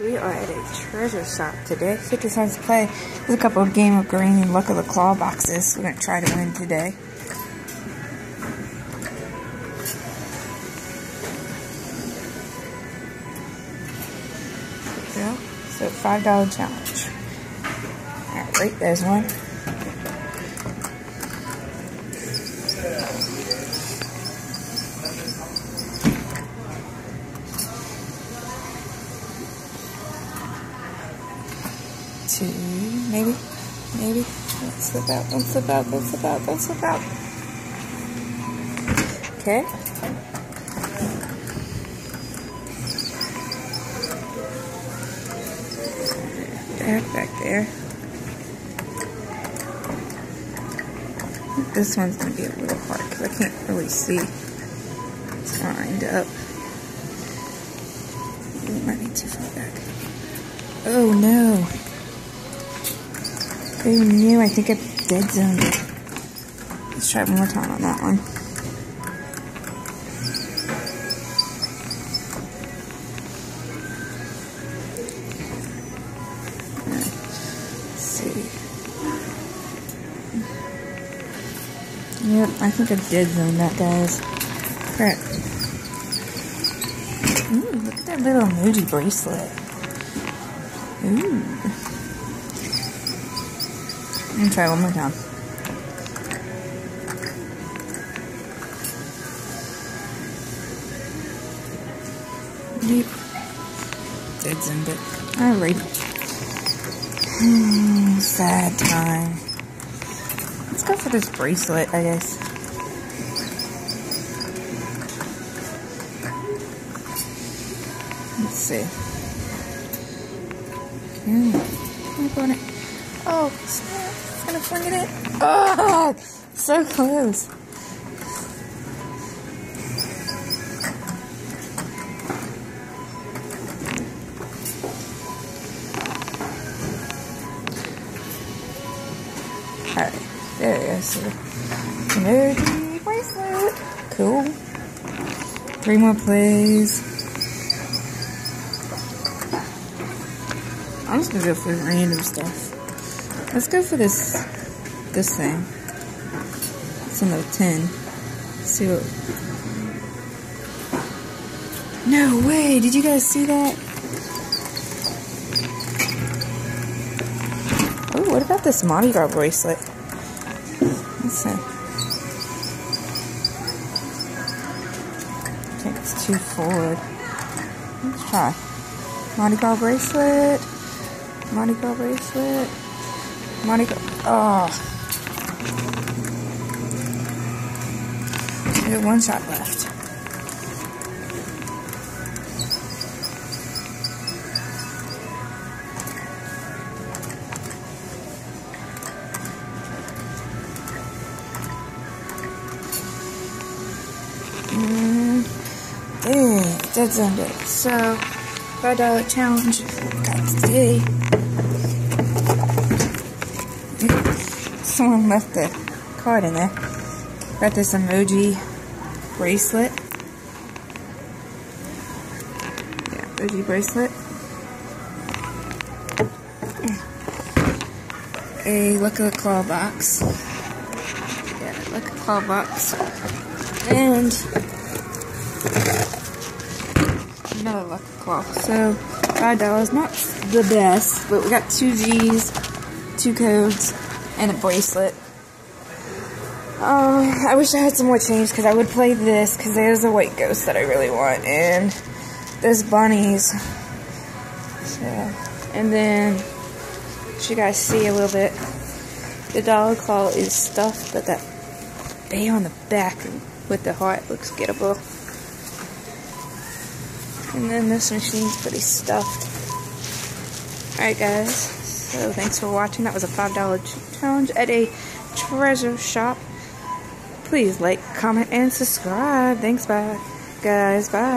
We are at a treasure shop today. 50 cents to play. There's a couple of Game of Green and Luck of the Claw boxes. We're going to try to win today. Go. So $5 challenge. Alright, there's one. Two, maybe, maybe. Don't slip out, don't slip out, don't slip out, don't slip out. Okay. Back, back there. This one's gonna be a little hard because I can't really see. It's lined up. Might be too far back. Oh no. Oh no, I think it dead zoned it. Let's try one more time on that one. Let's see. Yep, I think I did zoned that, guys. Crap. Ooh, look at that little emoji bracelet. Ooh. Me try one more time. Deep. Dead end it. Alright. Hmm, sad time. Let's go for this bracelet, I guess. Let's see. Hmm. I'm going to. Oh, snap. gonna fling it in. Oh, so close. Alright, there it is. Energy bracelet. Cool. Three more plays. I'm just gonna go for random stuff. Let's go for this this thing. It's another 10. Let's see what No way! Did you guys see that? Oh, what about this Mardi Gras bracelet? Let's see. I think it's too forward. Let's try. Mardi Gras bracelet. Mardi Gras bracelet. Monica. Oh. Have one shot left. Mm, dang, dead zoned it. So, $5 challenge today. Someone left the card in there. Got this emoji bracelet. Yeah, emoji bracelet. A Luck of the Claw box. Yeah, of the Claw box. And another Luck Claw. So, $5. Not the best, but we got two G's, two codes, and a bracelet. Uh, I wish I had some more change because I would play this because there's a white ghost that I really want and there's bunnies. So, and then, as you guys see a little bit, the dollar claw is stuffed, but that bay on the back with the heart looks gettable. And then this machine's pretty stuffed. Alright guys, so thanks for watching. That was a $5 challenge at a treasure shop. Please like, comment, and subscribe. Thanks, bye. Guys, bye.